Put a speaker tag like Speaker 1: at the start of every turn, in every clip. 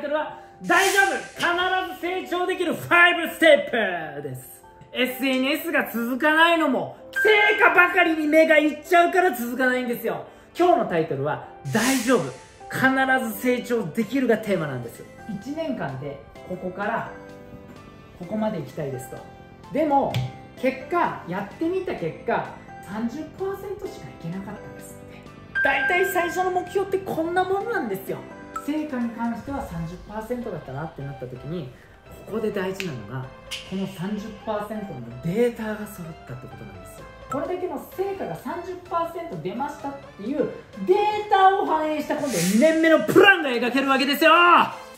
Speaker 1: イトルは大丈夫。必ず成長できる5ステップです。SNS が続かないのも成果ばかりに目がいっちゃうから続かないんですよ。今日のタイトルは大丈夫。必ず成長できるがテーマなんですよ。1年間でここからここまで行きたいですと。でも結果やってみた結果30%しかいけなかったんですって。大体最初の目標ってこんなもんなんですよ。成果に関しては30%だったなってなった時にここで大事なのがこの30%のデータが揃ったってことなんですよ。これだけの成果が30%出ましたっていうデータを反映した今度2年目のプランが描けるわけですよ。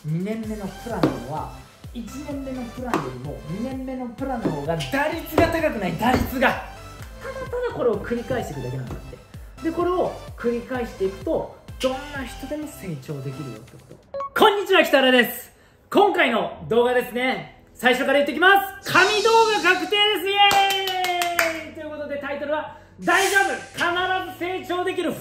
Speaker 1: 2年目のプランのは1年目のプランよりも2年目のプランの方が打率が高くない打率が。ただただこれを繰り返していくだけなんだって。でこれを繰り返していくとどんな人でも成長できるよってこと。こんにちは北原です。今回の動画ですね。最初から言ってきます。神動画確定です。イエーイ。ということでタイトルは大丈夫。必ず成長できる5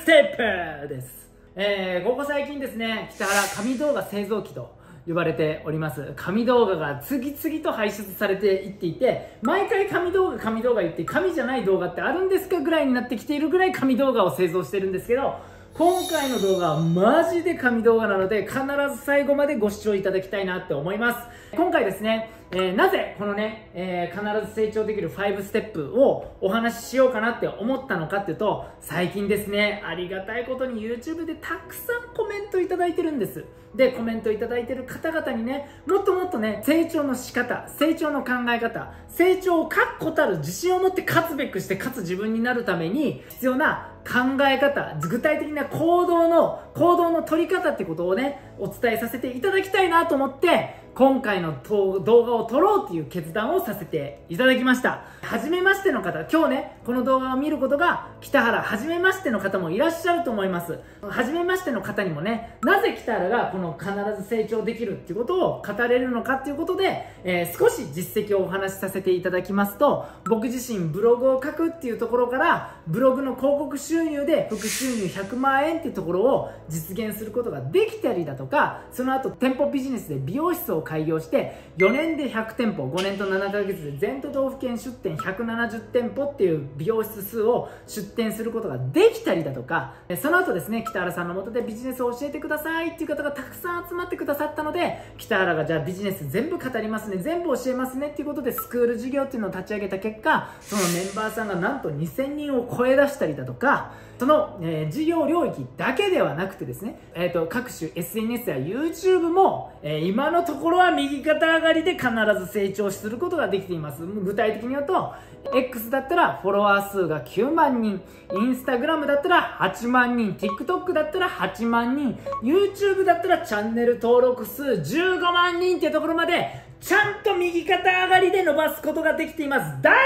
Speaker 1: ステップです。えー、ここ最近ですね北原神動画製造機と呼ばれております。神動画が次々と排出されていっていて毎回神動画神動画言って神じゃない動画ってあるんですかぐらいになってきているぐらい神動画を製造してるんですけど今回の動画はマジで神動画なので必ず最後までご視聴いただきたいなって思います。今回ですね、えー、なぜこのね、えー、必ず成長できる5ステップをお話ししようかなって思ったのかっていうと最近ですねありがたいことに YouTube でたくさんコメントいただいてるんです。でコメントいただいてる方々にねもっともっとね成長の仕方成長の考え方成長を確固たる自信を持って勝つべくして勝つ自分になるために必要な考え方具体的な行動の行動の取り方ってことをねお伝えさせていただきたいなと思って今回の動画を撮ろうっていう決断をさせていただきました。初めましての方今日ねこの動画を見ることが北原初めましての方もいらっしゃると思います。初めましての方にもねなぜ北原がこの必ず成長できるっていうことを語れるのかっていうことで、えー、少し実績をお話しさせていただきますと僕自身ブログを書くっていうところからブログの広告収入で副収入100万円っていうところを実現することができたりだとかその後店舗ビジネスで美容室を開業して4年で100店舗5年と7ヶ月で全都道府県出店170店舗っていう美容室数を出店することができたりだとかその後ですね北原さんのもとでビジネスを教えてくださいっていう方がたくさん集まってくださったので北原がじゃあビジネス全部語りますね全部教えますねっていうことでスクール授業っていうのを立ち上げた結果そのメンバーさんがなんと2000人を超え出したりだとかその、えー、事業領域だけではなくてですね、えーと、各種 SNS や YouTube も、えー、今のところは右肩上がりで必ず成長することができています。具体的に言うと X だったらフォロワー数が9万人 Instagram だったら8万人 TikTok だったら8万人 YouTube だったらチャンネル登録数15万人っていうところまでちゃんと右肩上がりで伸ばすことができています。だか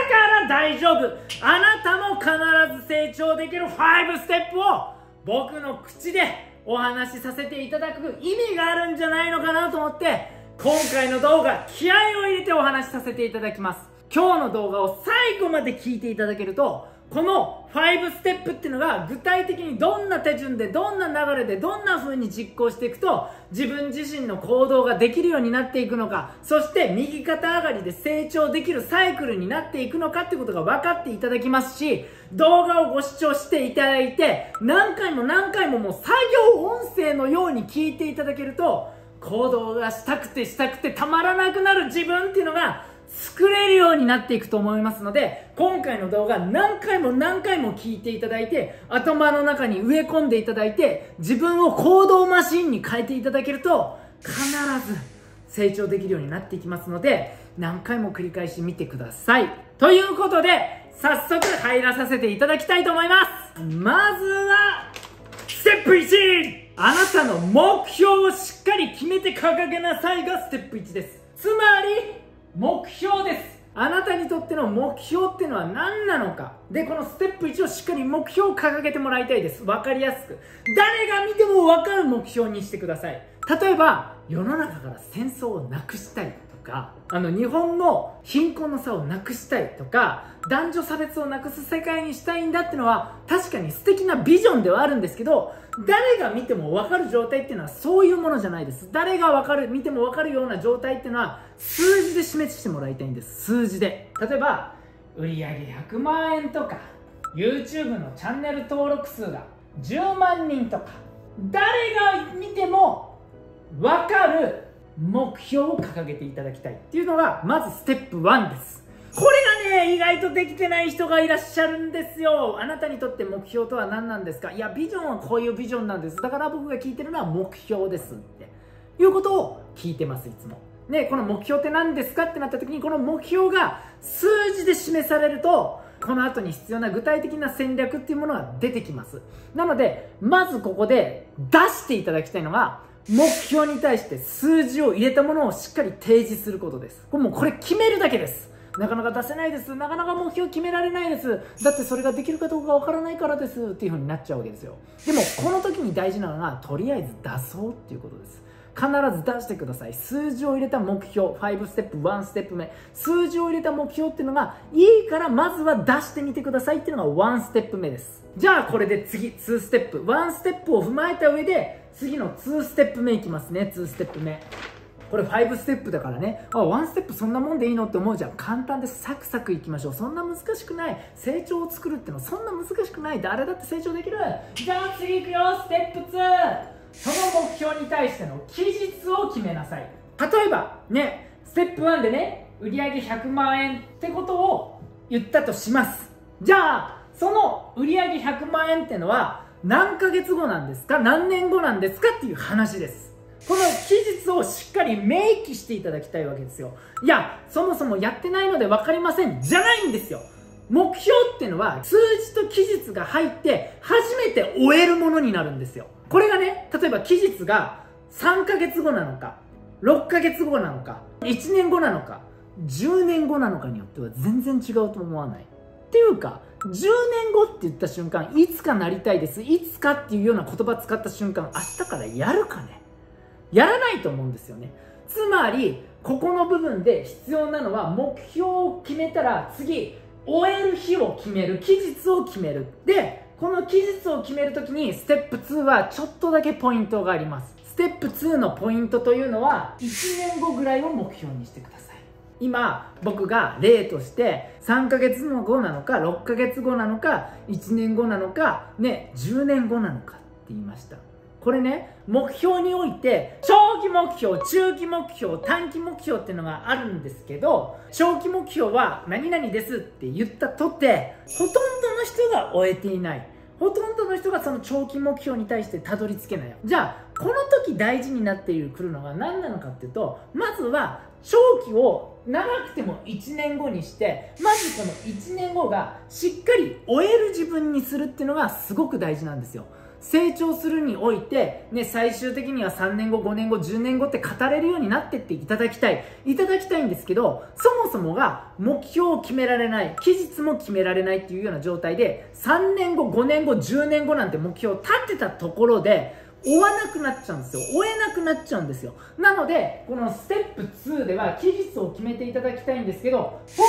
Speaker 1: ら大丈夫。あなたも必ず成長できる5ステップを僕の口でお話しさせていただく意味があるんじゃないのかなと思って今回の動画気合を入れてお話しさせていただきます。今日の動画を最後まで聞いていただけるとこの5ステップっていうのが具体的にどんな手順でどんな流れでどんな風に実行していくと自分自身の行動ができるようになっていくのかそして右肩上がりで成長できるサイクルになっていくのかってことが分かっていただきますし動画をご視聴していただいて何回も何回ももう作業音声のように聞いていただけると行動がしたくてしたくてたまらなくなる自分っていうのが作れるようになっていくと思いますので今回の動画何回も何回も聞いていただいて頭の中に植え込んでいただいて自分を行動マシンに変えていただけると必ず成長できるようになっていきますので何回も繰り返し見てください。ということで早速入らさせていただきたいと思います。まずはステップ 1! あなたの目標をしっかり決めて掲げなさいがステップ1です。つまり目標です。あなたにとっての目標っていうのは何なのか。でこのステップ1をしっかり目標を掲げてもらいたいです。分かりやすく。誰が見ても分かる目標にしてください。例えば世の中から戦争をなくしたい。かあの日本の貧困の差をなくしたいとか男女差別をなくす世界にしたいんだっていうのは確かに素敵なビジョンではあるんですけど誰が見ても分かる状態っていうのはそういうものじゃないです。誰が分かる見ても分かるような状態っていうのは数字で示してもらいたいんです。数字で。例えば売上100万円とか YouTube のチャンネル登録数が10万人とか誰が見ても分かる目標を掲げていただきたいっていうのがまずステップ1です。これがね意外とできてない人がいらっしゃるんですよ。あなたにとって目標とは何なんですか？いやビジョンはこういうビジョンなんです。だから僕が聞いてるのは目標ですって。いうことを聞いてますいつも。ねこの目標って何ですかってなった時にこの目標が数字で示されるとこの後に必要な具体的な戦略っていうものが出てきます。なのでまずここで出していただきたいのが目標に対して数字を入れたものをしっかり提示することです。これもうこれ決めるだけです。なかなか出せないです。なかなか目標決められないです。だってそれができるかどうかわからないからですっていう風になっちゃうわけですよ。でもこの時に大事なのがとりあえず出そうっていうことです。必ず出してください。数字を入れた目標。5ステップ1ステップ目。数字を入れた目標っていうのがいいからまずは出してみてくださいっていうのが1ステップ目です。じゃあこれで次2ステップ。1ステップを踏まえた上で次の2ステップ目いきますね。2ステップ目。これ5ステップだからね。あ1ステップそんなもんでいいのって思うじゃん。簡単でサクサクいきましょう。そんな難しくない。成長を作るってのはそんな難しくない。誰だって成長できる。じゃあ次いくよ。ステップ2その目標に対しての期日を決めなさい。例えばねステップ1でね売上100万円ってことを言ったとします。じゃあその売上100万円ってのは何ヶ月後なんですか？何年後なんですか？っていう話です。この期日をしっかり明記していただきたいわけですよ。いやそもそもやってないので分かりません。じゃないんですよ。目標っていうのは数字と期日が入って初めて終えるものになるんですよ。これがね例えば期日が3ヶ月後なのか6ヶ月後なのか1年後なのか10年後なのかによっては全然違うと思わない。っていうか10年後って言った瞬間いつかなりたいです。いつかっていうような言葉使った瞬間明日からやるかね。やらないと思うんですよね。つまりここの部分で必要なのは目標を決めたら次終える日を決める期日を決める。でこの期日を決めるときにステップ2はちょっとだけポイントがあります。ステップ2のポイントというのは1年後ぐらいを目標にしてください。今僕が例として3ヶ月後なのか6ヶ月後なのか1年後なのかね10年後なのかって言いました。これね目標において長期目標中期目標短期目標っていうのがあるんですけど長期目標は何々ですって言ったとてほとんどの人が終えていない。ほとんどの人がその長期目標に対してたどり着けない。じゃあこの時大事になっているくるのが何なのかっていうとまずは長期を長くても1年後にしてまずこの1年後がしっかり終える自分にするっていうのがすごく大事なんですよ成長するにおいて、ね、最終的には3年後、5年後、10年後って語れるようになってっていただきたい。いただきたいんですけど、そもそもが目標を決められない、期日も決められないっていうような状態で、3年後、5年後、10年後なんて目標を立てたところで、追わなくなっちゃうんですよ。追えなくなっちゃうんですよ。なので、このステップ2では期日を決めていただきたいんですけど、遠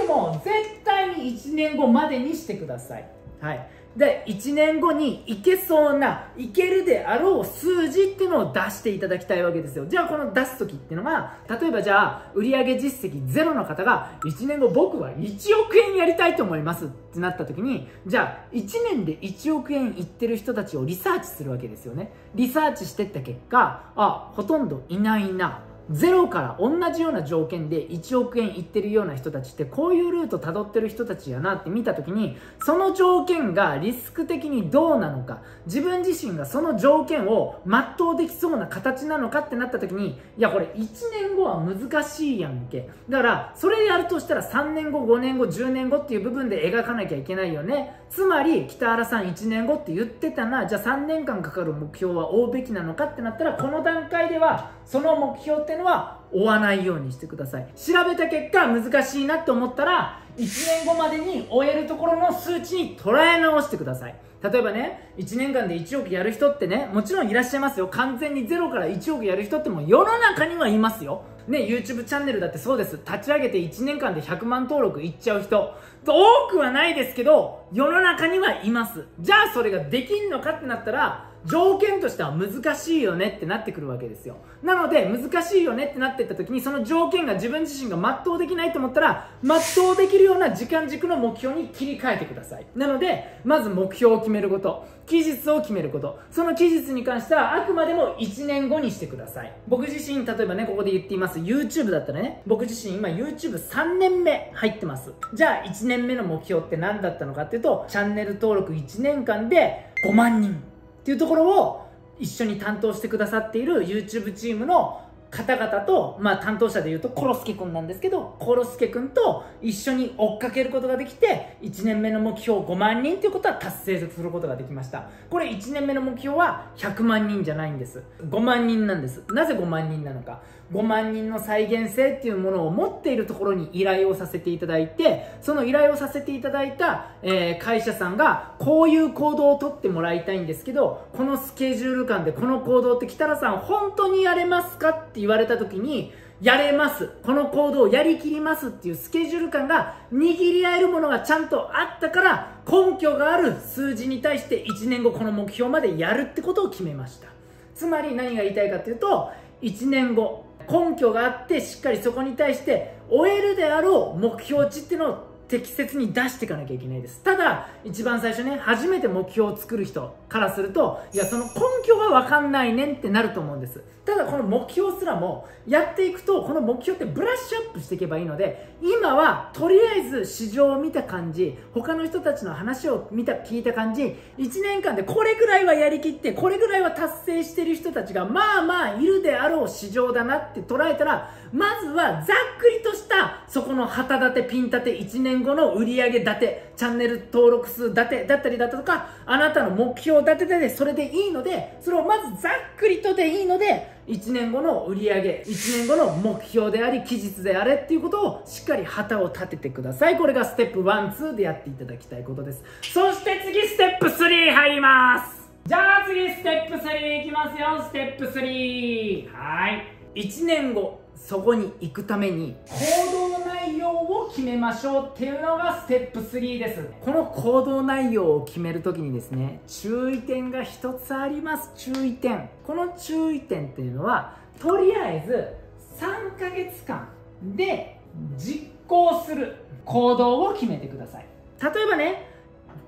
Speaker 1: くても絶対に1年後までにしてください。はい。で、1年後にいけそうな、いけるであろう数字っていうのを出していただきたいわけですよ。じゃあこの出す時っていうのが、例えばじゃあ、売上実績ゼロの方が、1年後僕は1億円やりたいと思いますってなった時に、じゃあ、1年で1億円いってる人たちをリサーチするわけですよね。リサーチしてった結果、あ、ほとんどいないな。ゼロから同じような条件で1億円いってるような人たちってこういうルート辿ってる人たちやなって見た時にその条件がリスク的にどうなのか自分自身がその条件を全うできそうな形なのかってなった時にいやこれ1年後は難しいやんけ。だからそれやるとしたら3年後5年後10年後っていう部分で描かなきゃいけないよね。つまり北原さん1年後って言ってたな。じゃあ3年間かかる目標は追うべきなのかってなったらこの段階ではその目標っていうのは追わないようにしてください調べた結果難しいなって思ったら1年後までに終えるところの数値に捉え直してください例えばね、1年間で1億やる人ってね、もちろんいらっしゃいますよ。完全にゼロから1億やる人っても世の中にはいますよ。ね、YouTube チャンネルだってそうです。立ち上げて1年間で100万登録いっちゃう人。多くはないですけど、世の中にはいます。じゃあそれができんのかってなったら、条件としては難しいよねってなってくるわけですよ。なので、難しいよねってなっていった時に、その条件が自分自身が全うできないと思ったら、全うできるような時間軸の目標に切り替えてください。なので、まず目標を決めること、期日を決めること、その期日に関してはあくまでも1年後にしてください。僕自身、例えばね、ここで言っています YouTube だったらね、僕自身今 YouTube3 年目入ってます。じゃあ1年目の目標って何だったのかっていうと、チャンネル登録1年間で5万人。っていうところを一緒に担当してくださっている YouTube チームの方々と、まあ担当者で言うとコロスケくんなんですけど、コロスケくんと一緒に追っかけることができて、1年目の目標5万人ということは達成することができました。これ1年目の目標は100万人じゃないんです。5万人なんです。なぜ5万人なのか。5万人の再現性っていうものを持っているところに依頼をさせていただいて、その依頼をさせていただいた、えー、会社さんが、こういう行動をとってもらいたいんですけど、このスケジュール感でこの行動って北原さん本当にやれますかって言われた時に、やれます。この行動をやりきりますっていうスケジュール感が握り合えるものがちゃんとあったから根拠がある数字に対して1年後この目標までやるってことを決めました。つまり何が言いたいかっていうと、1年後、根拠があってしっかりそこに対して終えるであろう目標値っていうのを適切に出していかなきゃいけないです。ただ、一番最初ね、初めて目標を作る人からすると、いや、その根拠がわかんないねんってなると思うんです。ただ、この目標すらも、やっていくと、この目標ってブラッシュアップしていけばいいので、今は、とりあえず市場を見た感じ、他の人たちの話を見た、聞いた感じ、1年間でこれぐらいはやりきって、これぐらいは達成してる人たちが、まあまあいるであろう市場だなって捉えたら、まずはざっくりとした、そこの旗立て、ピン立て、1年年後の売上立て、チャンネル登録数立てだったりだとか、あなたの目標立てでそれでいいので、それをまずざっくりとでいいので、1年後の売上、1年後の目標であり、期日であれっていうことをしっかり旗を立ててください。これがステップ1、2でやっていただきたいことです。そして次、ステップ3入りますじゃあ次、ステップ3いきますよ。ステップ3。はい。1年後、そこに行くために行動内容決めましょうっていうのがステップ3ですこの行動内容を決めるときにですね注意点が一つあります。注意点。この注意点っていうのはとりあえず3ヶ月間で実行する行動を決めてください。例えばね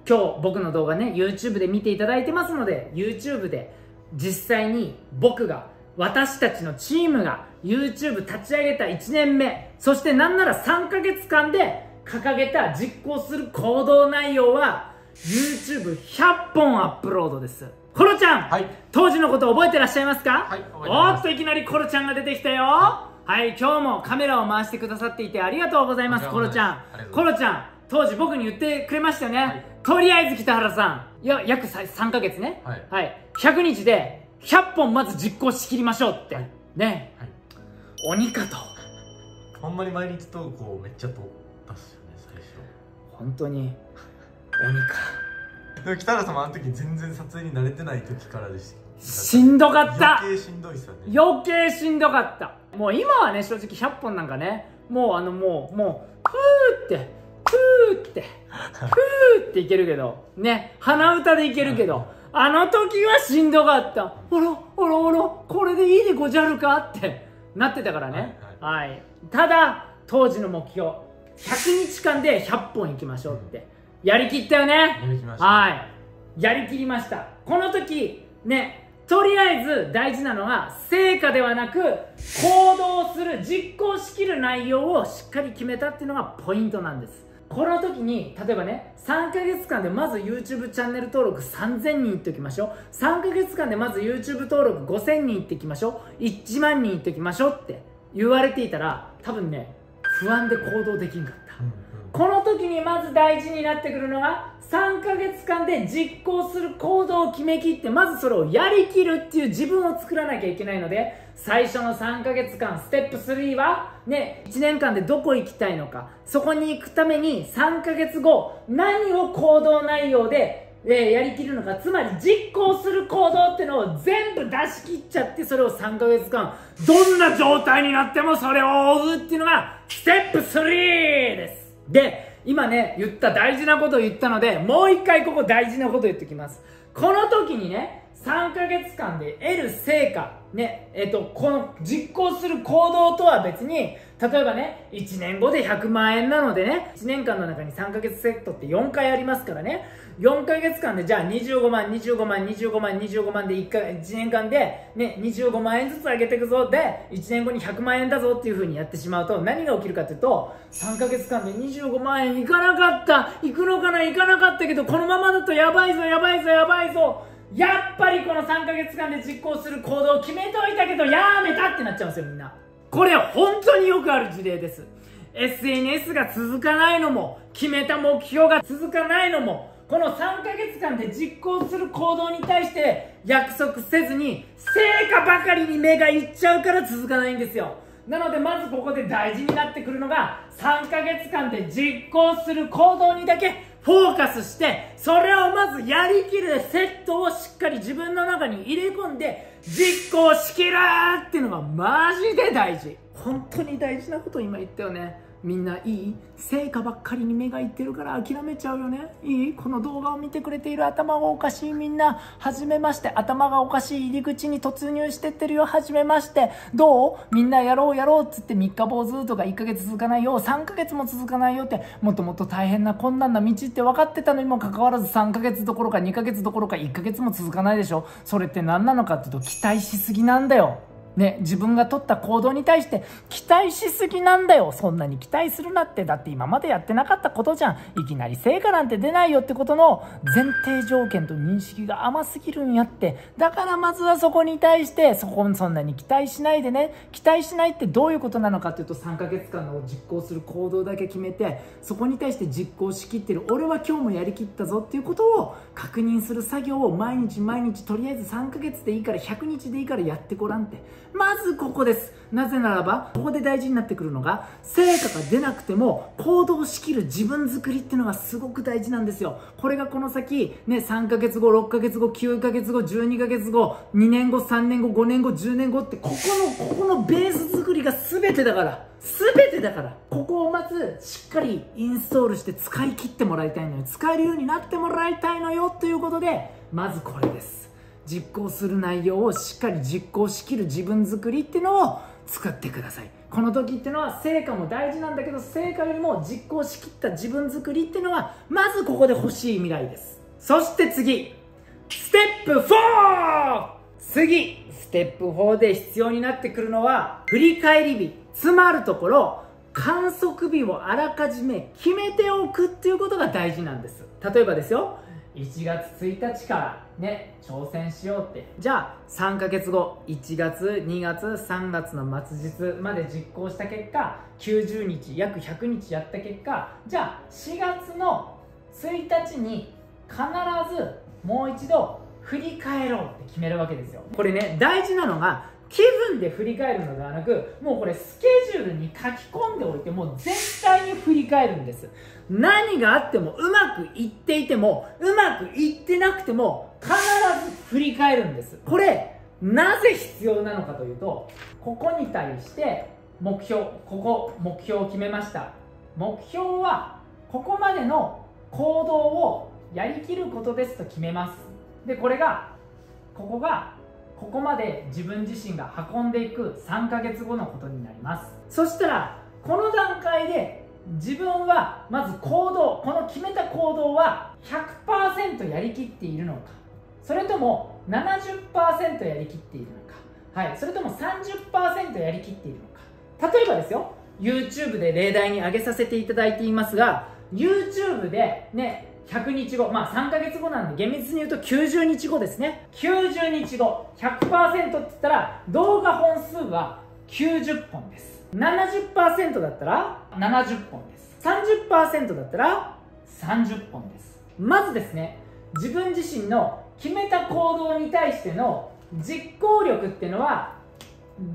Speaker 1: 今日僕の動画ね YouTube で見ていただいてますので YouTube で実際に僕が私たちのチームが YouTube 立ち上げた1年目、そしてなんなら3ヶ月間で掲げた実行する行動内容は YouTube100 本アップロードです。コロちゃん、はい、当時のこと覚えてらっしゃいますか、はい、おっといきなりコロちゃんが出てきたよ、はい、はい、今日もカメラを回してくださっていてありがとうございます、コロちゃん。コロちゃん、当時僕に言ってくれましたよね。はい、とりあえず北原さん、いや、約3ヶ月ね。はい。はい、100日で100本まず実行しきりましょうって。ね。はい。鬼かと。
Speaker 2: ほんまに毎日投稿めっちゃ撮ったっすよね最初。
Speaker 1: 本当に。鬼
Speaker 2: か。でも北原さんもあの時全然撮影に慣れてない時からでし
Speaker 1: しんどかった。
Speaker 2: 余計しんどいっすよね。
Speaker 1: 余計しんどかった。もう今はね正直100本なんかねもうあのもうもうふーってふーってふーっていけるけどね。鼻歌でいけるけどあの時はしんどかった。あらあらあらこれでいいでごじゃるかってなってたからね、はい、はい、ただ当時の目標。100日間で100本いきましょうって、やりきったよね。はい。やりきりました。この時ねとりあえず大事なのは成果ではなく行動する実行しきる内容をしっかり決めたっていうのがポイントなんですこの時に例えばね3ヶ月間でまず YouTube チャンネル登録3000人いっておきましょう。3ヶ月間でまず YouTube 登録5000人いっていきましょう。1万人いっておきましょうって言われていたら多分ね不安で行動できんかった、うんうん、この時にまず大事になってくるのが3ヶ月間で実行する行動を決めきってまずそれをやりきるっていう自分を作らなきゃいけないので最初の3ヶ月間ステップ3はね1年間でどこ行きたいのかそこに行くために3ヶ月後何を行動内容ででやりきるのかつまり実行する行動ってのを全部出し切っちゃってそれを3ヶ月間どんな状態になってもそれを追うっていうのがステップ3です。で今ね言った大事なことを言ったのでもう一回ここ大事なことを言ってきます。この時にね3ヶ月間で得る成果ねえっとこの実行する行動とは別に例えばね1年後で100万円なのでね1年間の中に3ヶ月セットって4回ありますからね。4ヶ月間でじゃあ25万25万25万25万で 1, か1年間で、ね、25万円ずつ上げていくぞ。で1年後に100万円だぞっていう風にやってしまうと何が起きるかというと3ヶ月間で25万円いかなかった。いくのかないかなかったけどこのままだとやばいぞやばいぞやばいぞ。やっぱりこの3ヶ月間で実行する行動を決めておいたけどやめたってなっちゃうんですよみんな。これ本当によくある事例です。SNS が続かないのも決めた目標が続かないのもこの3ヶ月間で実行する行動に対して約束せずに成果ばかりに目がいっちゃうから続かないんですよ。なのでまずここで大事になってくるのが3ヶ月間で実行する行動にだけフォーカスしてそれをまずやりきるセットをしっかり自分の中に入れ込んで実行しきるっていうのがマジで大事。本当に大事なこと今言ったよね。みんないい成果ばっかりに目がいってるから諦めちゃうよね。いい？この動画を見てくれている頭がおかしいみんな。はじめまして。頭がおかしい入り口に突入してってるよ。はじめまして。どう？みんなやろうやろうっつって3日坊主とか1ヶ月続かないよ。3ヶ月も続かないよって。もっともっと大変な困難な道って分かってたのにもかかわらず3ヶ月どころか2ヶ月どころか1ヶ月も続かないでしょ。それって何なのかっていうと期待しすぎなんだよ。ね、自分が取った行動に対して期待しすぎなんだよ。そんなに期待するなって。だって今までやってなかったことじゃん。いきなり成果なんて出ないよってことの前提条件と認識が甘すぎるんやって。だからまずはそこに対して、そこにそんなに期待しないでね。期待しないってどういうことなのかっていうと3ヶ月間の実行する行動だけ決めて、そこに対して実行しきってる。俺は今日もやりきったぞっていうことを確認する作業を毎日毎日とりあえず3ヶ月でいいから100日でいいからやってごらんって。まずここです。なぜならば、ここで大事になってくるのが、成果が出なくても行動しきる自分作りっていうのがすごく大事なんですよ。これがこの先、ね、3ヶ月後、6ヶ月後、9ヶ月後、12ヶ月後、2年後、3年後、5年後、10年後って、ここの、ここのベース作りが全てだから。全てだから。ここをまず、しっかりインストールして使い切ってもらいたいのよ。使えるようになってもらいたいのよ。ということで、まずこれです。実行する内容をしっかり実行しきる自分作りっていうのを作ってください。この時っていうのは成果も大事なんだけど成果よりも実行しきった自分作りっていうのがまずここで欲しい未来です。そして次。ステップ 4! 次。ステップ4で必要になってくるのは振り返り日。つまるところ観測日をあらかじめ決めておくっていうことが大事なんです。例えばですよ。1月1日からね挑戦しようって。じゃあ3ヶ月後1月2月3月の末日まで実行した結果90日約100日やった結果じゃあ4月の1日に必ずもう一度振り返ろうって決めるわけですよ。これね大事なのが気分で振り返るのではなくもうこれスケジュールに書き込んでおいてもう絶対に振り返るんです。何があってもうまくいっていてもうまくいってなくても必ず振り返るんです。これなぜ必要なのかというとここに対して目標ここ目標を決めました。目標はここまでの行動をやりきることですと決めます。でこれがここがここまで自分自身が運んでいく3ヶ月後のことになります。そしたらこの段階で自分はまず行動この決めた行動は100%やりきっているのか。それとも70%やりきっているのか、はい、それとも30%やりきっているのか。例えばですよ。YouTube で例題に挙げさせていただいていますが YouTube でね100日後、まあ3ヶ月後なんで厳密に言うと90日後ですね。90日後、100%って言ったら動画本数は90本です。70%だったら70本です。30%だったら30本です。まずですね、自分自身の決めた行動に対しての実行力っていうのは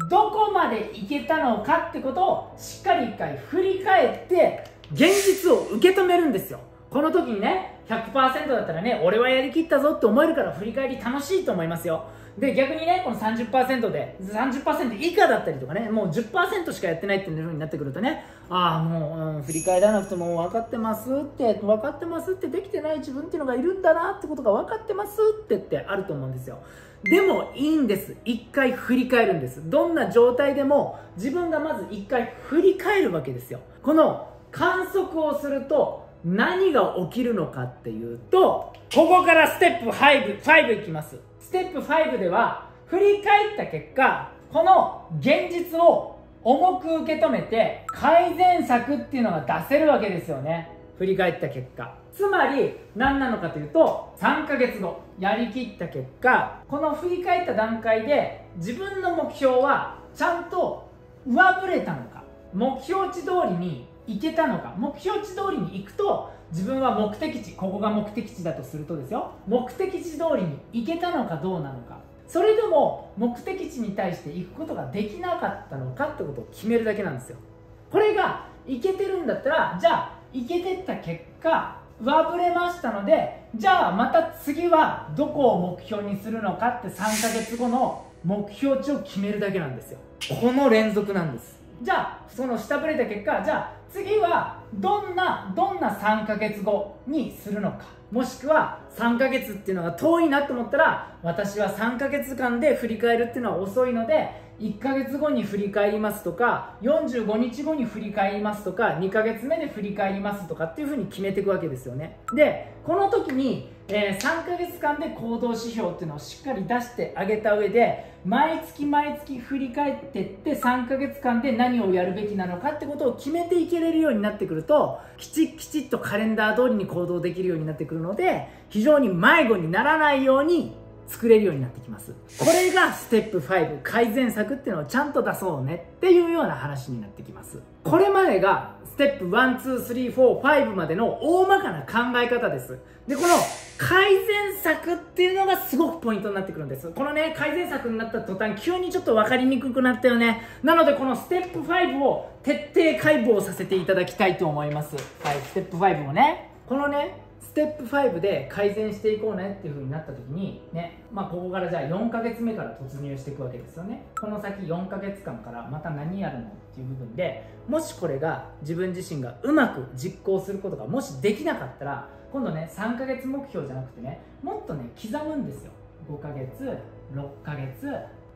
Speaker 1: どこまでいけたのかってことをしっかり一回振り返って現実を受け止めるんですよこの時にね100%だったらね俺はやりきったぞって思えるから振り返り楽しいと思いますよ。で逆にねこの30%で30%以下だったりとかねもう10%しかやってないっていう風になってくるとねああもう、うん、振り返らなくても分かってますって分かってますってできてない自分っていうのがいるんだなってことが分かってますってってあると思うんですよ。でもいいんです。一回振り返るんです。どんな状態でも自分がまず一回振り返るわけですよ。この観測をすると何が起きるのかっていうとここからステップ5、5いきます。ステップ5では振り返った結果この現実を重く受け止めて改善策っていうのが出せるわけですよね。振り返った結果。つまり何なのかというと3ヶ月後やりきった結果。この振り返った段階で自分の目標はちゃんと上振れたのか。目標値通りに行けたのか。目標値通りに行くと自分は目的地ここが目的地だとするとですよ。目的地通りに行けたのかどうなのか。それでも目的地に対して行くことができなかったのかってことを決めるだけなんですよ。これが行けてるんだったらじゃあ行けてった結果上振れましたのでじゃあまた次はどこを目標にするのかって3ヶ月後の目標値を決めるだけなんですよ。この連続なんです。じゃあその下振れた結果じゃあ次はどんなどんな3ヶ月後にするのか。もしくは3ヶ月っていうのが遠いなと思ったら私は3ヶ月間で振り返るっていうのは遅いので1ヶ月後に振り返りますとか45日後に振り返りますとか2ヶ月目で振り返りますとかっていうふうに決めていくわけですよね。でこの時に、えー、3ヶ月間で行動指標っていうのをしっかり出してあげた上で毎月毎月振り返ってって3ヶ月間で何をやるべきなのかってことを決めていけれるようになってくるときちっきちっとカレンダー通りに行動できるようになってくるので非常に迷子にならないように作れるようになってきます。これがステップ5改善策っていうのをちゃんと出そうねっていうような話になってきます。これまでがステップ12345までの大まかな考え方です。でこの改善策っていうのがすごくポイントになってくるんです。このね改善策になった途端急にちょっと分かりにくくなったよね。なのでこのステップ5を徹底解剖させていただきたいと思います。はいステップ5をねこのねステップ5で改善していこうねっていう風になった時にね、まあ、ここからじゃあ4ヶ月目から突入していくわけですよね。この先4ヶ月間からまた何やるのっていう部分でもしこれが自分自身がうまく実行することがもしできなかったら今度ね3ヶ月目標じゃなくてねもっとね刻むんですよ。5ヶ月6ヶ月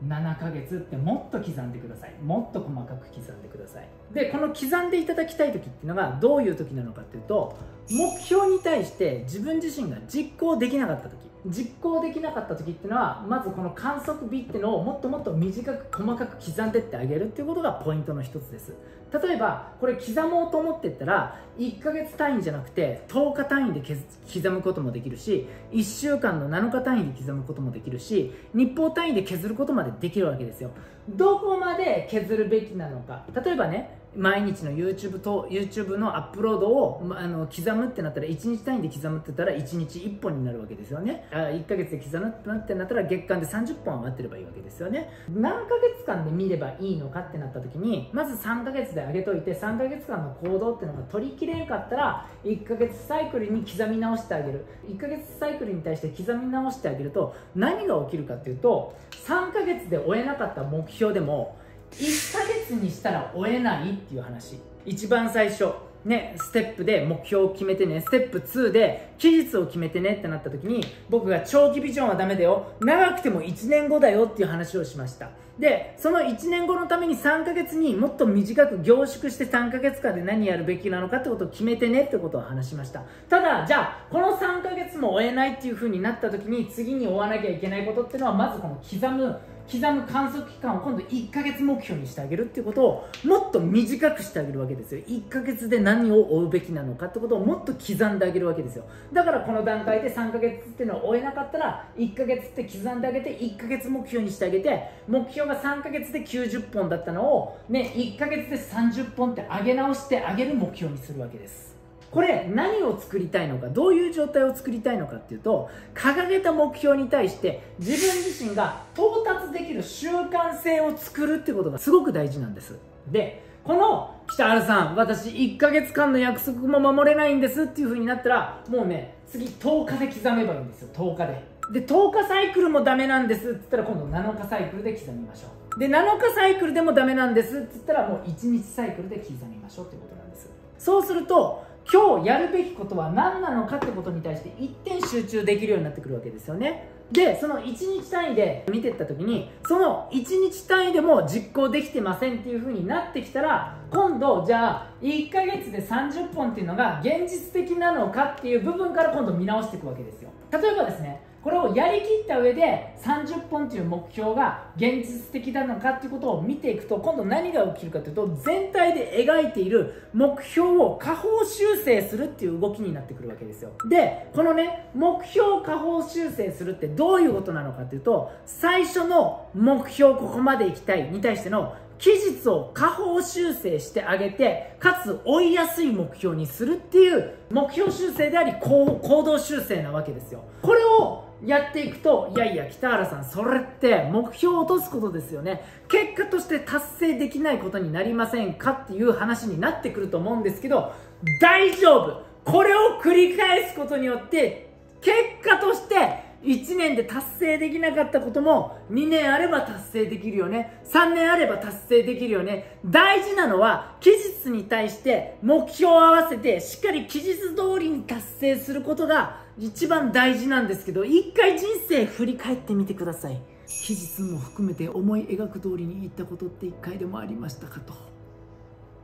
Speaker 1: 7ヶ月ってもっと刻んでください。もっと細かく刻んでください。でこの刻んでいただきたい時っていうのがどういう時なのかっていうと目標に対して自分自身が実行できなかった時実行できなかった時っていうのはまずこの観測日っていうのをもっともっと短く細かく刻んでってあげるっていうことがポイントの一つです。例えばこれ刻もうと思ってったら1ヶ月単位じゃなくて10日単位で刻むこともできるし1週間の7日単位で刻むこともできるし日報単位で削ることまでできるわけですよ。どこまで削るべきなのか。例えばね毎日の YouTube と YouTube のアップロードをあの刻むってなったら1日単位で刻むってたら1日1本になるわけですよね。あ1ヶ月で刻むってなったら月間で30本上がってればいいわけですよね。何ヶ月間で見ればいいのかってなった時にまず3ヶ月で上げといて3ヶ月間の行動っていうのが取りきれんかったら1ヶ月サイクルに刻み直してあげる。1ヶ月サイクルに対して刻み直してあげると何が起きるかっていうと3ヶ月で終えなかった目標でも1ヶ月にしたら終えないっていう話一番最初ね、ステップで目標を決めてね、ステップ2で期日を決めてねってなった時に、僕が長期ビジョンはダメだよ、長くても1年後だよっていう話をしました。で、その1年後のために3ヶ月にもっと短く凝縮して3ヶ月間で何やるべきなのかってことを決めてねってことを話しました。ただ、じゃあ、この3ヶ月も終えないっていう風になった時に次に追わなきゃいけないことっていうのは、まずこの刻む刻む観測期間を今度1ヶ月目標にしてあげるっていうことをもっと短くしてあげるわけですよ。1ヶ月で何を追うべきなのかってことをもっと刻んであげるわけですよ。だからこの段階で3ヶ月っていうのを終えなかったら1ヶ月って刻んであげて1ヶ月目標にしてあげて目標が3ヶ月で90本だったのをね1ヶ月で30本って上げ直してあげる目標にするわけです。これ何を作りたいのかどういう状態を作りたいのかっていうと掲げた目標に対して自分自身が到達できる習慣性を作るってことがすごく大事なんです。でこの北原さん私1ヶ月間の約束も守れないんですっていう風になったらもうね次10日で刻めばいいんですよ。10日で。で10日サイクルもダメなんですって言ったら今度7日サイクルで刻みましょう。で7日サイクルでもダメなんですって言ったらもう1日サイクルで刻みましょうってことなんです。そうすると今日やるべきことは何なのかってことに対して一点集中できるようになってくるわけですよね。でその1日単位で見ていった時にその1日単位でも実行できてませんっていう風になってきたら今度じゃあ1ヶ月で30本っていうのが現実的なのかっていう部分から今度見直していくわけですよ。例えばですねこれをやりきった上で30本という目標が現実的なのかっていうことを見ていくと今度何が起きるかというと全体で描いている目標を下方修正するっていう動きになってくるわけですよ。でこのね目標を下方修正するってどういうことなのかっていうと最初の目標ここまで行きたいに対しての期日を下方修正してあげてかつ追いやすい目標にするっていう目標修正であり行動修正なわけですよ。これをやっていくといやいや北原さんそれって目標を落とすことですよね。結果として達成できないことになりませんかっていう話になってくると思うんですけど大丈夫。これを繰り返すことによって結果として1年で達成できなかったことも2年あれば達成できるよね。3年あれば達成できるよね。大事なのは期日に対して目標を合わせてしっかり期日通りに達成することが一番大事なんですけど一回人生振り返ってみてください。期日も含めて思い描く通りにいったことって一回でもありましたかと。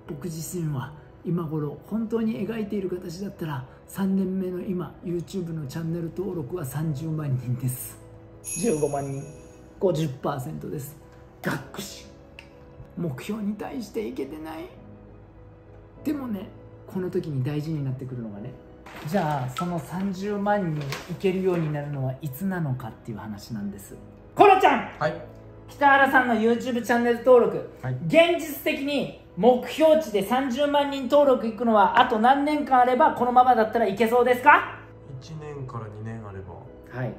Speaker 1: 僕自身は今頃本当に描いている形だったら3年目の今 YouTube のチャンネル登録は30万人です。15万人。50%です。学士。目標に対していけてない。でもねこの時に大事になってくるのがねじゃあその30万人いけるようになるのはいつなのかっていう話なんです。コロちゃん。
Speaker 2: はい。
Speaker 1: 北原さんの YouTube チャンネル登録、
Speaker 2: はい。
Speaker 1: 現実的に目標値で30万人登録いくのはあと何年間あればこのままだったらいけそうですか
Speaker 2: ？1年から2年あれば
Speaker 1: はい。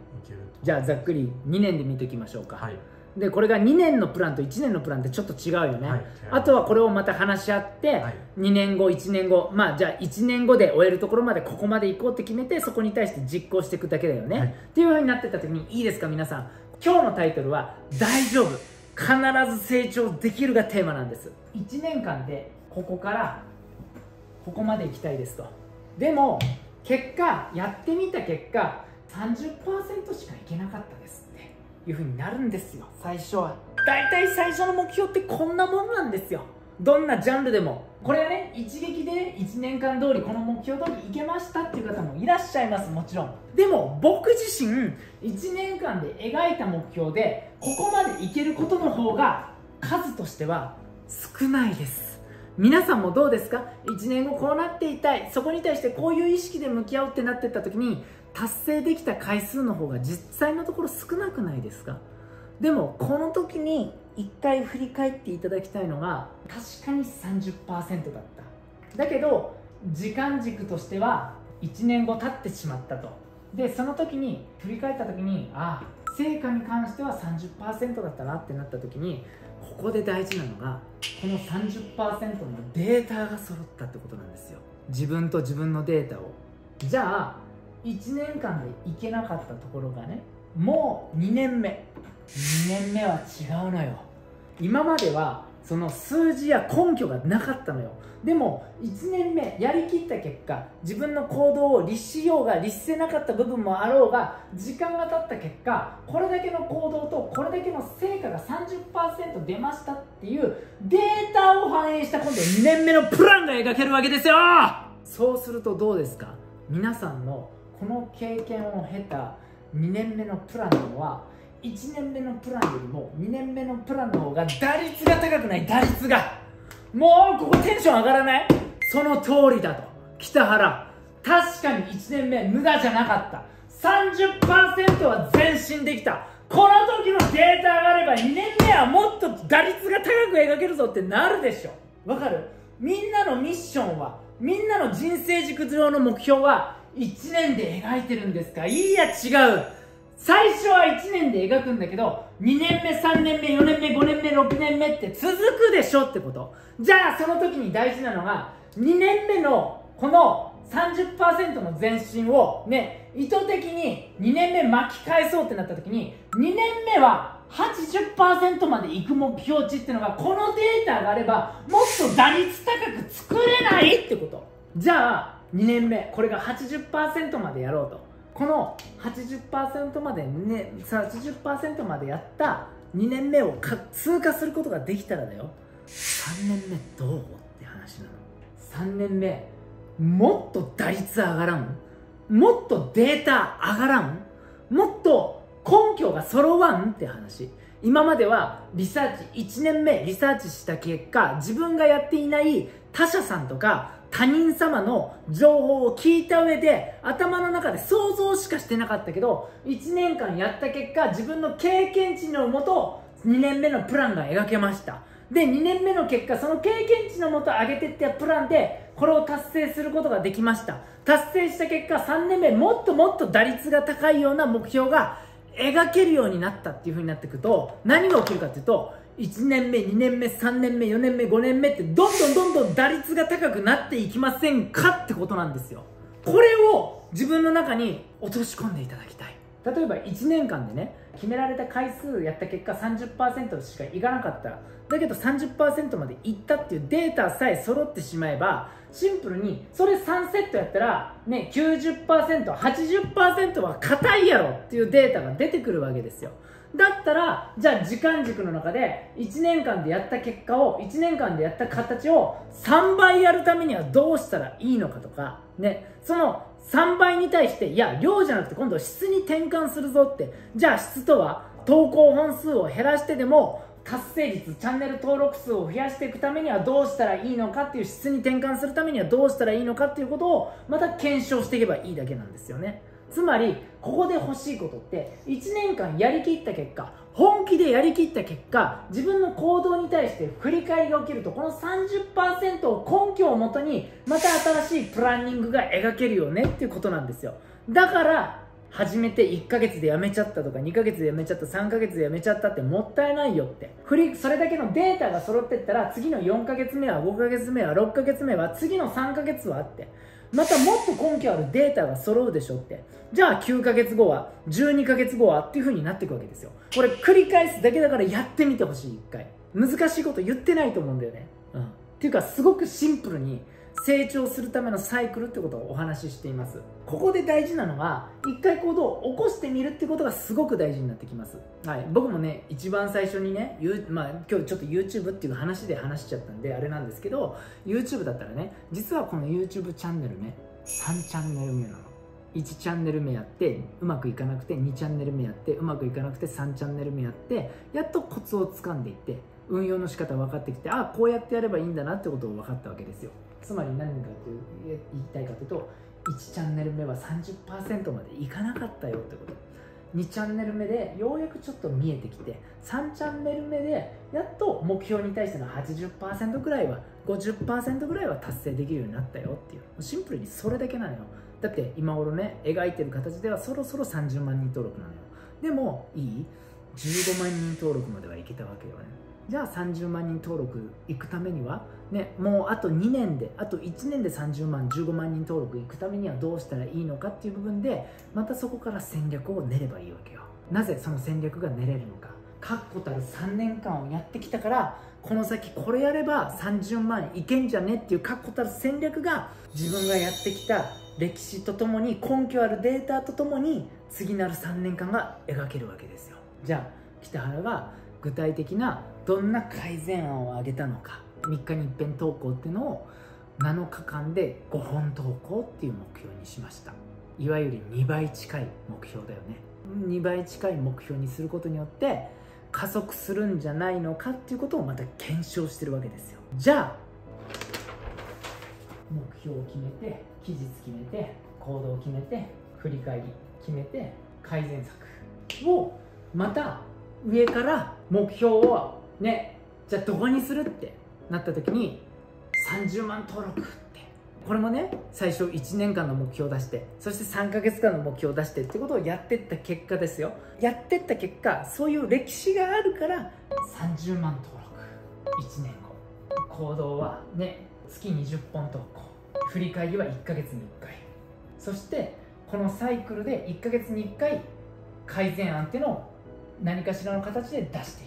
Speaker 1: じゃあざっくり2年で見ていきましょうか、
Speaker 2: はい。
Speaker 1: でこれが2年のプランと1年のプランってちょっと違うよね、
Speaker 2: はい。
Speaker 1: あとはこれをまた話し合って、
Speaker 2: はい。
Speaker 1: 2年後1年後。まあじゃあ1年後で終えるところまでここまで行こうって決めてそこに対して実行していくだけだよね、
Speaker 2: はい。
Speaker 1: っていうふうになってった時にいいですか？皆さん。今日のタイトルは「大丈夫必ず成長できる」がテーマなんです。1年間でここからここまで行きたいですと。でも結果やってみた結果30%しかいけなかったですっていう風になるんですよ。最初は。大体最初の目標ってこんなもんなんですよどんなジャンルでも。これはね一撃で1年間通りこの目標通りいけましたっていう方もいらっしゃいますもちろん。でも僕自身1年間で描いた目標でここまでいけることの方が数としては少ないです。皆さんもどうですか？1年後こうなっていたい。そこに対してこういう意識で向き合うってなってった時に達成できた回数の方が実際のところ少なくないですか？でもこの時に一回振り返っていただきたいのが確かに30%だった。だけど時間軸としては1年後経ってしまったと。でその時に振り返った時にああ成果に関しては30%だったなってなった時にここで大事なのがこの30%のデータが揃ったってことなんですよ。自分と自分のデータを。じゃあ1年間でいけなかったところがねもう2年目。2年目は違うのよ。今まではその数字や根拠がなかったのよ。でも1年目やりきった結果自分の行動を律しようが律せなかった部分もあろうが時間が経った結果これだけの行動とこれだけの成果が30%出ましたっていうデータを反映した今度2年目のプランが描けるわけですよ。そうするとどうですか？皆さんのこの経験を経た2年目のプランのは1年目のプランよりも2年目のプランの方が打率が高くない打率が。もうここテンション上がらない？その通りだと。北原。確かに1年目無駄じゃなかった。30%は前進できた。この時のデータ上がれば2年目はもっと打率が高く描けるぞってなるでしょ。わかる？みんなのミッションはみんなの人生軸上の目標は1年で描いてるんですか？いいや違う。最初は1年で描くんだけど2年目3年目4年目5年目6年目って続くでしょってこと。じゃあその時に大事なのが2年目のこの30%の前進をね意図的に2年目巻き返そうってなった時に2年目は80%までいく目標値ってのがこのデータがあればもっと打率高く作れないってこと。じゃあ2年目これが80%までやろうと。この80%までね80%までやった2年目を通過することができたらだよ。3年目どうって話なの。3年目もっと打率上がらん。もっとデータ上がらん。もっと根拠が揃わんって話。今まではリサーチ1年目リサーチした結果自分がやっていない他社さんとか他人様の情報を聞いた上で頭の中で想像しかしてなかったけど1年間やった結果自分の経験値のもと2年目のプランが描けました。で2年目の結果その経験値のもと上げていったプランでこれを達成することができました。達成した結果3年目もっともっと打率が高いような目標が描けるようになったっていう風になっていくと何が起きるかっていうと1年目2年目3年目4年目5年目ってどんどんどんどん打率が高くなっていきませんか？ってことなんですよ。これを自分の中に落とし込んでいただきたい。例えば1年間でね決められた回数やった結果30%しかいかなかった。だけど30%までいったっていうデータさえ揃ってしまえばシンプルにそれ3セットやったらね 90%80% は硬いやろっていうデータが出てくるわけですよ。だったらじゃあ時間軸の中で1年間でやった結果を1年間でやった形を3倍やるためにはどうしたらいいのかとかね。その3倍に対していや量じゃなくて今度質に転換するぞって。じゃあ質とは投稿本数を減らしてでも達成率チャンネル登録数を増やしていくためにはどうしたらいいのかっていう質に転換するためにはどうしたらいいのかっていうことをまた検証していけばいいだけなんですよね。つまりここで欲しいことって1年間やりきった結果本気でやりきった結果自分の行動に対して振り返りが起きるとこの30%を根拠をもとにまた新しいプランニングが描けるよねっていうことなんですよ。だから始めて1ヶ月で辞めちゃったとか2ヶ月で辞めちゃった3ヶ月で辞めちゃったってもったいないよって。それだけのデータが揃ってったら次の4ヶ月目は5ヶ月目は6ヶ月目は次の3ヶ月はあって。またもっと根拠あるデータが揃うでしょって。じゃあ9ヶ月後は12ヶ月後はっていう風になっていくわけですよ。これ繰り返すだけだからやってみてほしい1回。難しいこと言ってないと思うんだよね。うん。っていうかすごくシンプルに成長するためのサイクルってことをお話ししています。ここで大事なのは一回行動を起こしてみるってことがすごく大事になってきます。はい。僕もね一番最初にね、まあ、今日ちょっと YouTube っていう話で話しちゃったんであれなんですけど YouTube だったらね実はこの YouTube チャンネルね3チャンネル目なの。1チャンネル目やってうまくいかなくて2チャンネル目やってうまくいかなくて3チャンネル目やってやっとコツをつかんでいって運用の仕方分かってきてあこうやってやればいいんだなってことを分かったわけですよつまり何かという言いたいかというと1チャンネル目は30%までいかなかったよってこと。2チャンネル目でようやくちょっと見えてきて3チャンネル目でやっと目標に対しての80%ぐらいは50%ぐらいは達成できるようになったよっていう。シンプルにそれだけなのよ。だって今頃ね描いてる形ではそろそろ30万人登録なのよ。でもいい。15万人登録まではいけたわけよね。じゃあ30万人登録いくためには、ね、もうあと2年であと1年で30万15万人登録いくためにはどうしたらいいのかっていう部分でまたそこから戦略を練ればいいわけよ。なぜその戦略が練れるのか。確固たる3年間をやってきたからこの先これやれば30万いけんじゃねっていう確固たる戦略が自分がやってきた歴史とともに根拠あるデータとともに次なる3年間が描けるわけですよ。じゃあ北原が具体的などんな改善案を挙げたのか3日に一遍投稿っていうのを7日間で5本投稿っていう目標にしました。いわゆる2倍近い目標だよね。2倍近い目標にすることによって加速するんじゃないのかっていうことをまた検証してるわけですよ。じゃあ目標を決めて期日決めて行動を決めて振り返り決めて改善策をまた上から目標をねじゃあどこにするってなった時に30万登録ってこれもね最初1年間の目標を出してそして3ヶ月間の目標を出してってことをやってった結果ですよ。やってった結果そういう歴史があるから30万登録。1年後。行動はね月20本投稿振り返りは1ヶ月に1回。そしてこのサイクルで1ヶ月に1回改善案っていうのを何かしらの形で出していこうって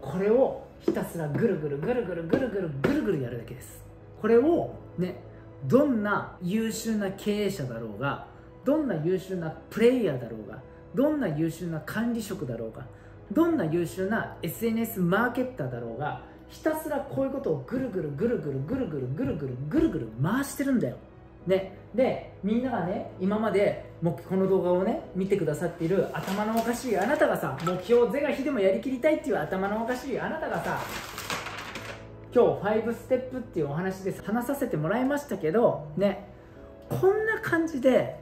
Speaker 1: これをひたすらぐるぐるぐるぐるぐるぐるぐるぐるやるだけです。これをねどんな優秀な経営者だろうがどんな優秀なプレイヤーだろうがどんな優秀な管理職だろうがどんな優秀な SNS マーケッターだろうがひたすらこういうことをぐるぐるぐるぐるぐるぐるぐるぐるぐるぐる回してるんだよ。ね、でみんながね今までもこの動画をね見てくださっている頭のおかしいあなたがさ目標是が非でもやりきりたいっていう頭のおかしいあなたがさ今日5ステップっていうお話で話させてもらいましたけどねこんな感じで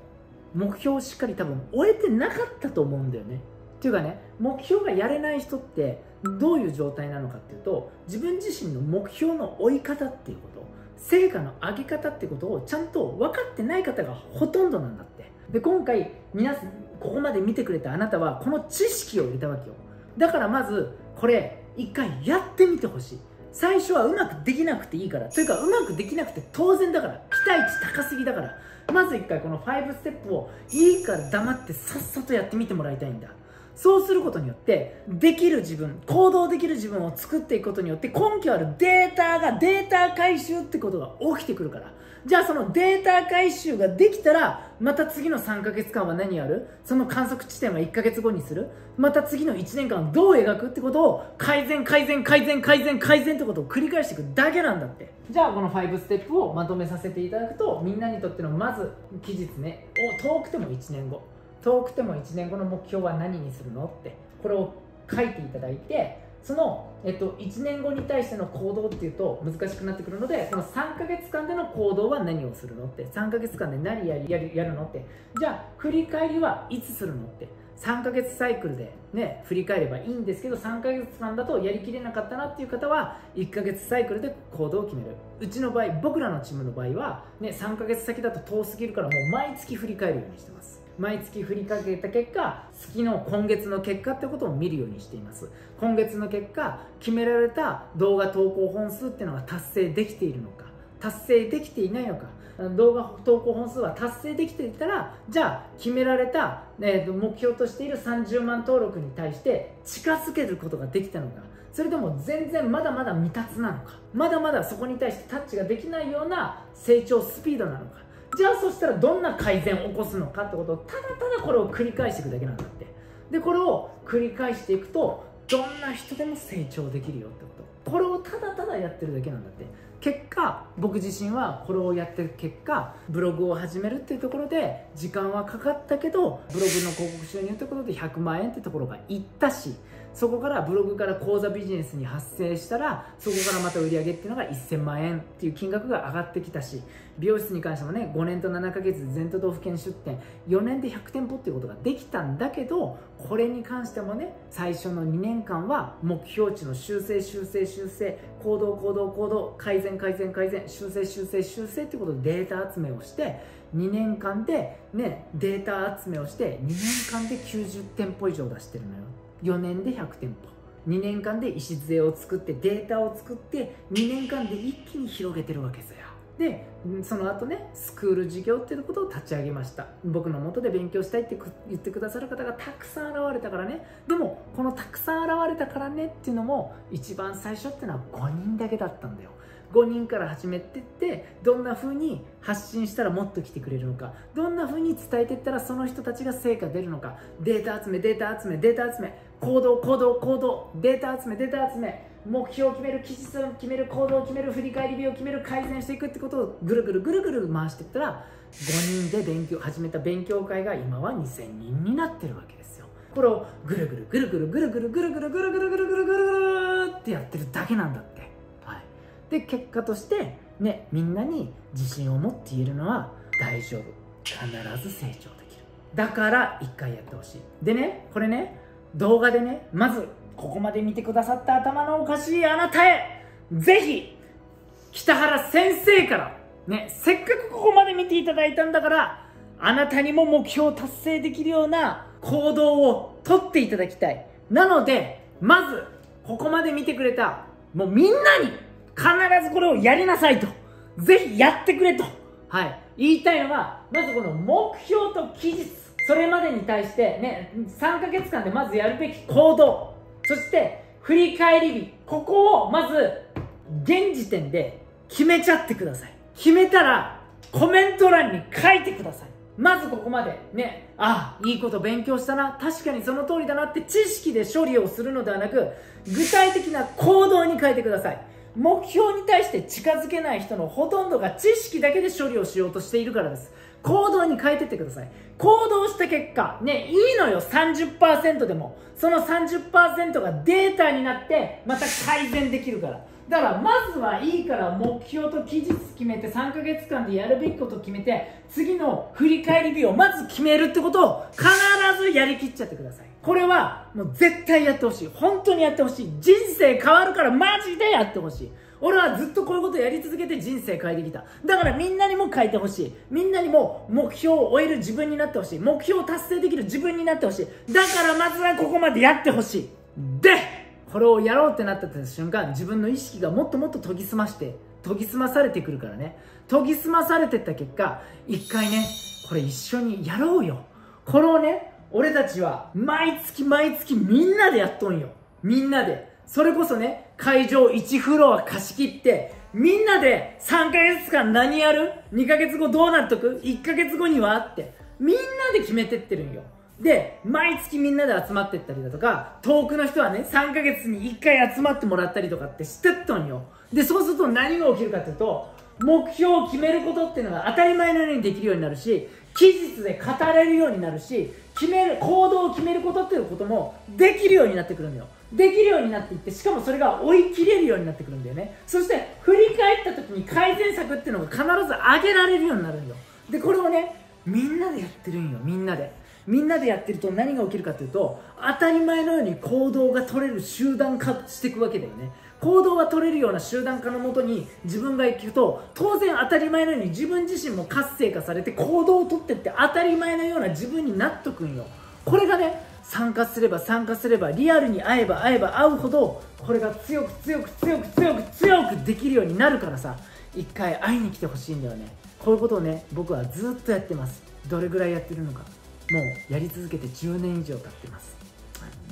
Speaker 1: 目標をしっかり多分終えてなかったと思うんだよね。っていうかね目標がやれない人ってどういう状態なのかっていうと自分自身の目標の追い方っていうこと成果の上げ方ってことをちゃんと分かってない方がほとんどなんだって。で今回皆ここまで見てくれたあなたはこの知識を入れたわけよ。だからまずこれ一回やってみてほしい。最初はうまくできなくていいから。というかうまくできなくて当然だから。期待値高すぎだから。まず一回この5ステップをいいから黙ってさっさとやってみてもらいたいんだ。そうすることによってできる自分行動できる自分を作っていくことによって根拠あるデータがデータ回収ってことが起きてくるから。じゃあそのデータ回収ができたらまた次の3ヶ月間は何やる？その観測地点は1ヶ月後にする？また次の1年間をどう描くってことを改善改善改善改善改善ってことを繰り返していくだけなんだって。じゃあこの5ステップをまとめさせていただくとみんなにとってのまず期日ね。遠くても1年後。遠くても1年後の目標は何にするの？ってこれを書いていただいてその、えっと、1年後に対しての行動っていうと難しくなってくるのでその3ヶ月間での行動は何をするのって3ヶ月間で何やるやるやるのって。じゃあ振り返りはいつするのって。3ヶ月サイクルでね振り返ればいいんですけど3ヶ月間だとやりきれなかったなっていう方は1ヶ月サイクルで行動を決める。うちの場合僕らのチームの場合は、ね、3ヶ月先だと遠すぎるからもう毎月振り返るようにしてます。毎月振りかけた結果月の今月の結果ってことを見るようにしています。今月の結果決められた動画投稿本数っていうのが達成できているのか達成できていないのか。動画投稿本数は達成できていたらじゃあ決められた、えー、目標としている30万登録に対して近づけることができたのか。それとも全然まだまだ未達なのか。まだまだそこに対してタッチができないような成長スピードなのか。じゃあそしたらどんな改善を起こすのかってことをただただこれを繰り返していくだけなんだって。でこれを繰り返していくとどんな人でも成長できるよってこと。これをただただやってるだけなんだって。結果僕自身はこれをやってる結果ブログを始めるっていうところで時間はかかったけどブログの広告収入ってことで100万円ってところがいったしそこからブログから口座ビジネスに発生したらそこからまた売り上げっていうのが1000万円っていう金額が上がってきたし美容室に関してもね5年と7ヶ月全都道府県出店4年で100店舗っていうことができたんだけどこれに関してもね最初の2年間は目標値の修正修正修正行動行動行動改善改善改善修正修正修正っていうことでデータ集めをして2年間でねデータ集めをして2年間で90店舗以上出してるのよ。4年で100店舗。2年間で礎を作ってデータを作って2年間で一気に広げてるわけですよでその後ねスクール事業っていうことを立ち上げました。僕のもとで勉強したいって言ってくださる方がたくさん現れたからね。でもこのたくさん現れたからねっていうのも一番最初っていうのは5人だけだったんだよ。5人から始めてってどんな風に発信したらもっと来てくれるのか。どんな風に伝えていったらその人たちが成果出るのか。データ集めデータ集めデータ集め。行動行動行動。データ集めデータ集め。目標を決める期日を決める行動を決める振り返り日を決める改善していくってことをぐるぐるぐるぐる回していったら5人で勉強始めた勉強会が今は2000人になってるわけですよ。これをぐるぐるぐるぐるぐるぐるぐるぐるぐるぐるぐるぐるぐるぐるってやってるだけなんだってはいで結果としてねみんなに自信を持って言えるのは大丈夫必ず成長できるだから1回やってほしいでねこれね動画でねまずここまで見てくださった頭のおかしいあなたへぜひ北原先生からね、せっかくここまで見ていただいたんだから、あなたにも目標を達成できるような行動をとっていただきたい。なので、まず、ここまで見てくれた、もうみんなに必ずこれをやりなさいと。ぜひやってくれと。はい。言いたいのが、まずこの目標と期日。それまでに対してね、3ヶ月間でまずやるべき行動。そして、振り返り日。ここをまず、現時点で決めちゃってください。決めたら、コメント欄に書いてください。まずここまでね、あ、いいこと勉強したな、確かにその通りだなって知識で処理をするのではなく、具体的な行動に変えてください。目標に対して近づけない人のほとんどが知識だけで処理をしようとしているからです。行動に変えてってください。行動した結果、ね、いいのよ、30%でも。その30%がデータになって、また改善できるから。だから、まずはいいから目標と期日決めて、3ヶ月間でやるべきことを決めて、次の振り返り日をまず決めるってことを必ずやりきっちゃってください。これはもう絶対やってほしい。本当にやってほしい。人生変わるからマジでやってほしい。俺はずっとこういうことやり続けて人生変えてきた。だからみんなにも変えてほしい。みんなにも目標を終える自分になってほしい。目標を達成できる自分になってほしい。だからまずはここまでやってほしい。で、これをやろうってなった瞬間、自分の意識がもっともっと研ぎ澄まして、研ぎ澄まされてくるからね。研ぎ澄まされてった結果、一回ね、これ一緒にやろうよ。これをね、俺たちは毎月毎月みんなでやっとんよ。みんなで。それこそね、会場1フロア貸し切って、みんなで3ヶ月間何やる ?2 ヶ月後どうなっとく ?1 ヶ月後にはって。みんなで決めてってるんよ。で、毎月みんなで集まってったりだとか、遠くの人はね、3ヶ月に1回集まってもらったりとかってしてっとんよ。で、そうすると何が起きるかっていうと、目標を決めることっていうのが当たり前のようにできるようになるし、期日で語れるようになるし、決める、行動を決めることっていうこともできるようになってくるんだよ。できるようになっていって、しかもそれが追い切れるようになってくるんだよね。そして、振り返った時に改善策っていうのが必ず上げられるようになるんよ。で、これをね、みんなでやってるんよ、みんなで。みんなでやってると何が起きるかというと、当たり前のように行動が取れる集団化していくわけだよね。行動が取れるような集団化のもとに自分が行くと当然当たり前のように自分自身も活性化されて行動をとってって当たり前のような自分になっとくんよこれがね参加すれば参加すればリアルに会えば会えば会うほどこれが強く強く強く強く強くできるようになるからさ一回会いに来てほしいんだよね。こういうことをね僕はずっとやってます。どれぐらいやってるのか。もうやり続けて10年以上経ってます。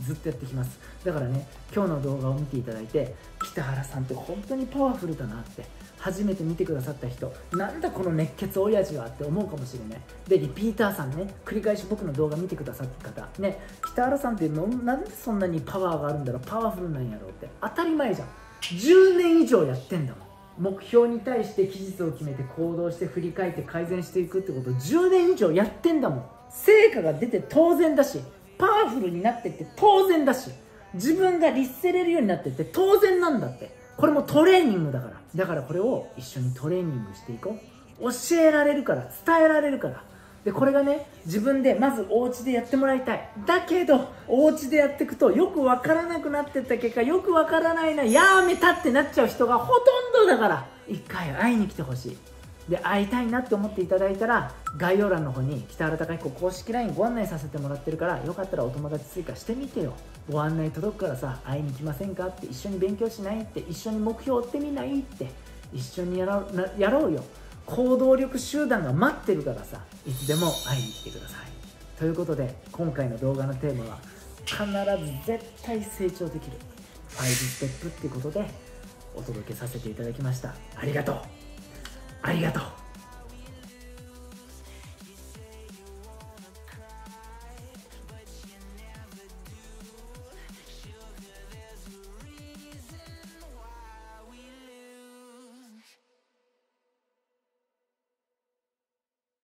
Speaker 1: ずっとやってきます。だからね今日の動画を見ていただいて北原さんって本当にパワフルだなって初めて見てくださった人。なんだこの熱血親父はって思うかもしれない。でリピーターさんね繰り返し僕の動画見てくださった方。ね北原さんってのなんでそんなにパワーがあるんだろう。パワフルなんやろうって。当たり前じゃん。10年以上やってんだもん。目標に対して期日を決めて行動して振り返って改善していくってこと。10年以上やってんだもん。成果が出て当然だしパワフルになってって当然だし自分が律せれるようになってって当然なんだって。これもトレーニングだから。だからこれを一緒にトレーニングしていこう。教えられるから伝えられるから。でこれがね自分でまずお家でやってもらいたい。だけどお家でやっていくとよくわからなくなってった結果よくわからないなやめたってなっちゃう人がほとんどだから一回会いに来てほしい。で会いたいなって思っていただいたら概要欄の方に北原隆彦公式 LINE ご案内させてもらってるからよかったらお友達追加してみてよ。ご案内届くからさ会いに来ませんかって一緒に勉強しないって一緒に目標追ってみないって一緒にやろうなやろうよ。行動力集団が待ってるからさいつでも会いに来てください。ということで今回の動画のテーマは必ず絶対成長できる5ステップってことでお届けさせていただきました。ありがとう。ありがとう。